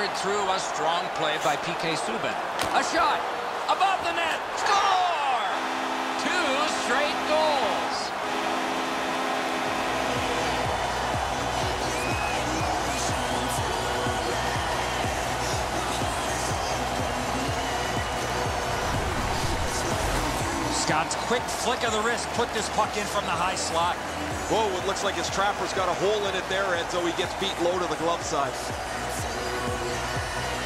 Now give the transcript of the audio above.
filtered through a strong play by P.K. Subban. A shot. Above the net. Score! Two straight goals. Scott's quick flick of the wrist put this puck in from the high slot. Whoa, it looks like his trapper's got a hole in it there, Ed, so he gets beat low to the glove side. Yeah.